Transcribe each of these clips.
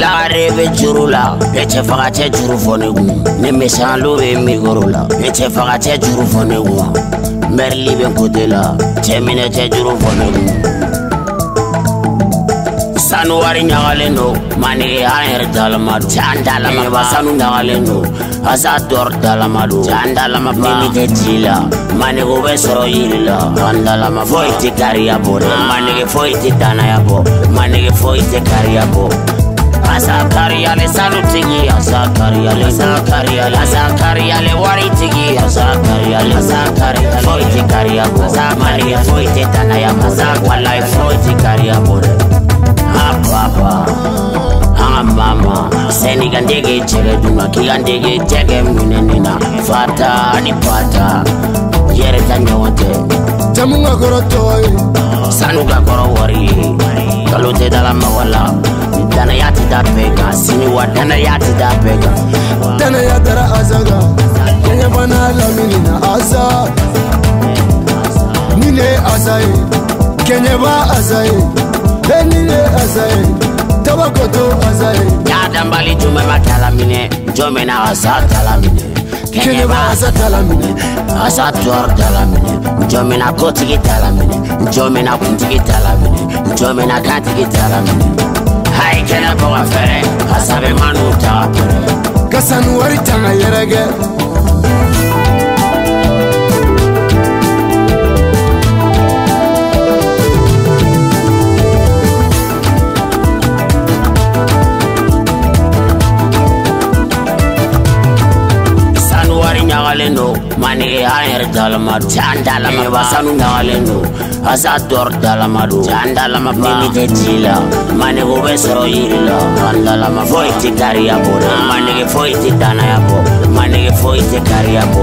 la ga rebe tšuru la le tšhefagatše tšurufonego le mešhang lobe mekorola le tšhefagatše tšurufonego mere lebe kgotela tšheminetše tšurufonego sanuwarinyagaleno manee aere dalamalo andalaasanundagaleno asa dor dalamalo andalamaemite eh, tila manegobe soro yirila andalama foite kariyabo manege foite danayabo manege foite kariyabo jamu ka kɔrɔ tɔ ye sanu ka kɔrɔ wari ye kalo tɛ dala mawala dana ya ti da pega siniwa dana ya ti da pega dana ya dara azaga kenya bana lamini na aza nine azaye kenya ba azaye e nine azaye tabakoto azaye ya dambali jume ba talamine jume na asa talamine kenya ba asa talamine asa tuwar talamine jomina kotigi talamine jomina kuntigi talamine jomina kantigi talamine كنا بوافرين حسب ما نوتا قصن ورتا يرقى mani ayer dalama jan dalama ba sanu dalendo asa dor dalama do jan dalama ba ni te jila mani go be yila jan foi ti kariya bo ah. mani ge foi ti dana ya bo mani ge foi ti kariya bo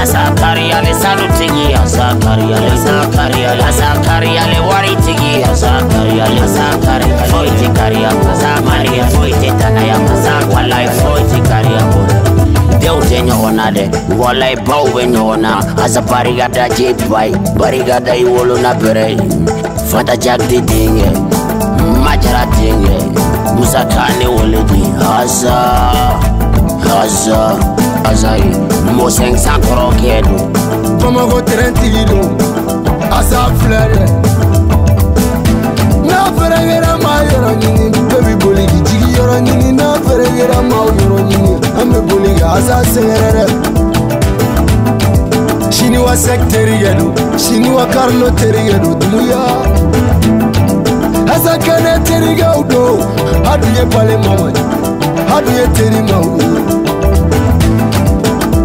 asa kariya le sanu tigi asa kariya le asa kariya le asa kariya le wari tigi asa kariya le asa kariya foi ti kariya bo asa mani ge foi ti dana ya bo asa wallahi foi ti kariya bo yote nyona de walai bawe nyona asa barigada jit bai barigada iwolo na bere fata jak dinge majara dinge musa kane woledi asa asa azai moseng sankoro kedo tomoko terentigi do asa filɛre n'a fɛrɛgɛra serere sini wa sek terigedu sini wa karlo terigedu duniya asa kene terigew do haduye bale mama haduye teri mawu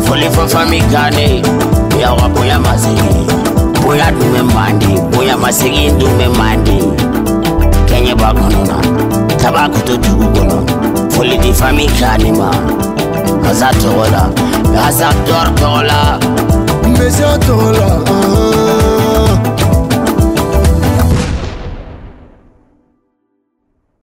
foli fo fami gane yawa boya masegi boya dume mandi boya masegi dume mandi kenye bakonona tabakuto dugu kono foli di fami kane ma aza togola aza dɔr togola mesi o togola uh ah, -huh. Ah.